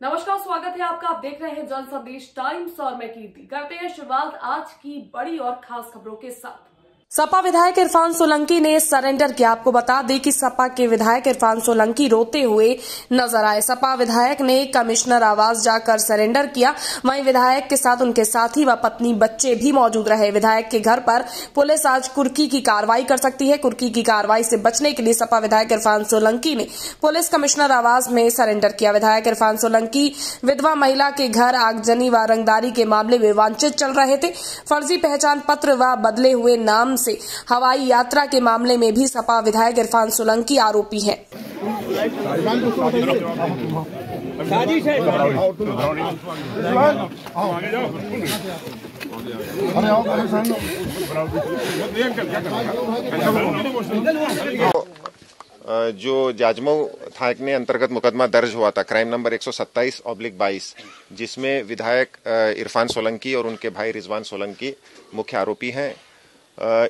नमस्कार, स्वागत है आपका। आप देख रहे हैं जन संदेश टाइम्स और मैं कीर्ति। करते हैं शुरुआत आज की बड़ी और खास खबरों के साथ। सपा विधायक इरफान सोलंकी ने सरेंडर किया। आपको बता दें कि सपा के विधायक इरफान सोलंकी रोते हुए नज़र आए। सपा विधायक ने कमिश्नर आवास जाकर सरेंडर किया। वहीं विधायक के साथ उनके साथी व पत्नी बच्चे भी मौजूद रहे। विधायक के घर पर पुलिस आज कुर्की की कार्रवाई कर सकती है। कुर्की की कार्रवाई से बचने के लिए सपा विधायक इरफान सोलंकी ने पुलिस कमिश्नर आवास में सरेंडर किया। विधायक इरफान सोलंकी विधवा महिला के घर आगजनी व रंगदारी के मामले में वांछित चल रहे थे। फर्जी पहचान पत्र व बदले हुए नाम से। हवाई यात्रा के मामले में भी सपा विधायक इरफान सोलंकी आरोपी है। जो जाजमऊ थाने अंतर्गत मुकदमा दर्ज हुआ था, क्राइम नंबर 127 ऑब्लिक 22 जिसमें विधायक इरफान सोलंकी और उनके भाई रिजवान सोलंकी मुख्य आरोपी हैं।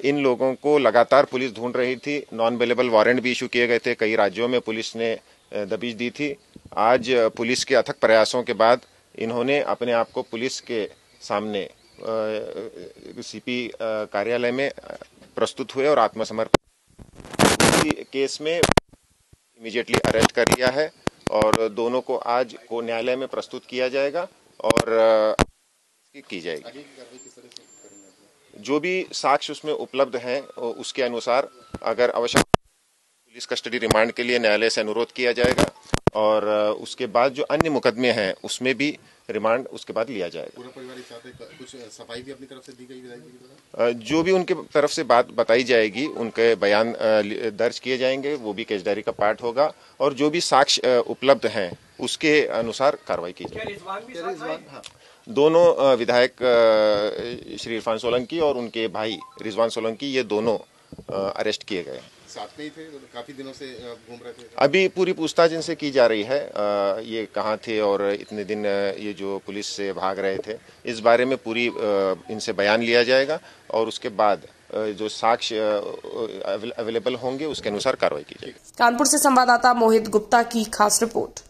इन लोगों को लगातार पुलिस ढूंढ रही थी। नॉन अवेलेबल वारंट भी इशू किए गए थे। कई राज्यों में पुलिस ने दबीज दी थी। आज पुलिस के अथक प्रयासों के बाद इन्होंने अपने आप को पुलिस के सामने सीपी कार्यालय में प्रस्तुत हुए और आत्मसमर्पण केस में इमीडिएटली अरेस्ट कर लिया है और दोनों को आज को न्यायालय में प्रस्तुत किया जाएगा और की की जाएगी। जो भी साक्ष्य उसमें उपलब्ध हैं उसके अनुसार अगर आवश्यक पुलिस कस्टडी रिमांड के लिए न्यायालय से अनुरोध किया जाएगा और उसके बाद जो अन्य मुकदमे हैं उसमें भी रिमांड उसके बाद लिया जाएगा। पूरा परिवार है कुछ सफ़ाई भी अपनी तरफ़ से दी गई जी भी उनके तरफ़ से बात बताई जाएगी उनके बयान दर्ज किए जाएँगे वो भी केसदारी का पार्ट होगा और जो भी साक्ष्य उपलब्ध हैं उसके अनुसार कार्रवाई की जाएगी। दोनों विधायक श्री इरफान सोलंकी और उनके भाई रिजवान सोलंकी ये दोनों अरेस्ट किए गए। साथ में ही थे? काफ़ी दिनों से घूम रहे थे? अभी पूरी पूछताछ इनसे की जा रही है। ये कहाँ थे और इतने दिन ये जो पुलिस से भाग रहे थे इस बारे में पूरी इनसे बयान लिया जाएगा और उसके बाद जो साक्ष्य अवेलेबल होंगे उसके अनुसार कार्रवाई की जाएगी। कानपुर से संवाददाता मोहित गुप्ता की खास रिपोर्ट।